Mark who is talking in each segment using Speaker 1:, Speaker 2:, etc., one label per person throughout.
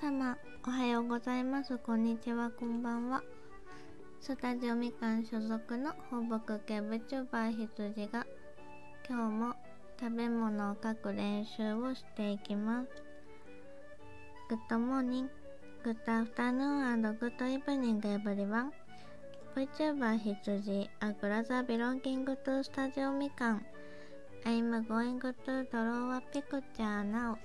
Speaker 1: 様おはようございます。こんにちはこんばんは。スタジオみかん所属の放牧系 VTuber 羊が今日も食べ物を描く練習をしていきます。 Good morning good afternoon good evening everyone。VTuber 羊 a VTuber belonging to スタジオみかん。I'm going to draw a picture now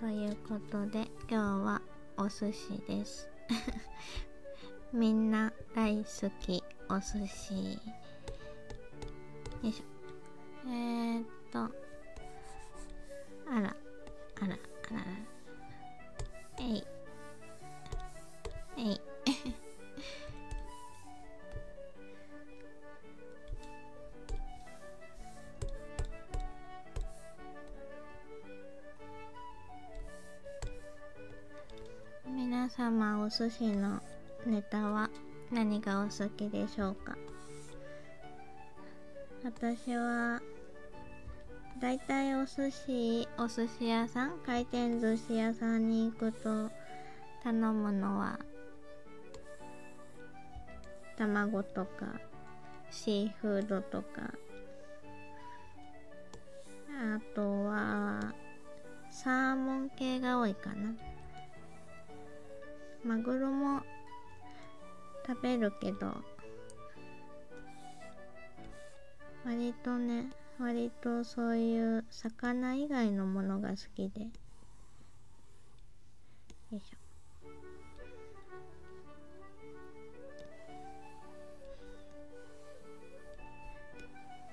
Speaker 1: ということで今日はお寿司です。みんな大好きお寿司。よいしょ。えー、っと。あらあらあらあら。えい。えい。皆様お寿司のネタは何がお好きでしょうか？私はだいたいお寿司お寿司屋さん回転寿司屋さんに行くと頼むのは卵とかシーフードとか。あとはサーモン系が多いかな。マグロも食べるけど割とね割とそういう魚以外のものが好きで。よいし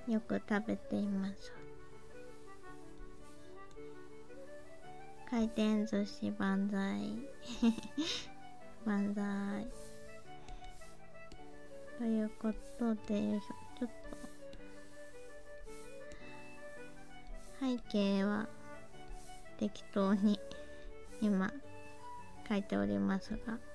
Speaker 1: ょ。よく食べています。回転寿司万歳。万歳ということでちょっと背景は適当に今書いておりますが。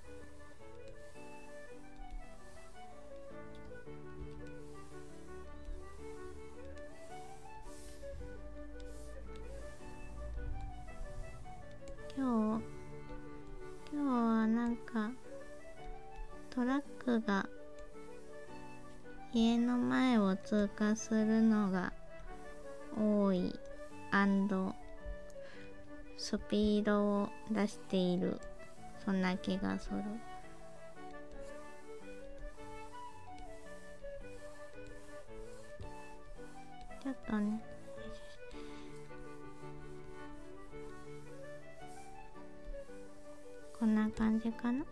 Speaker 1: を通過するのが多い。スピードを出している。そんな気がする。ちょっとね。こんな感じかな？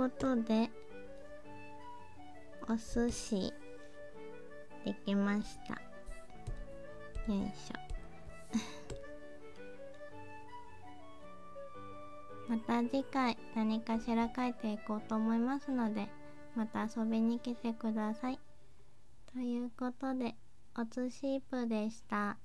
Speaker 1: ことでお寿司できました。よいしょ。また次回何かしら書いていこうと思いますのでまた遊びに来てください。ということでおつしーぷでした。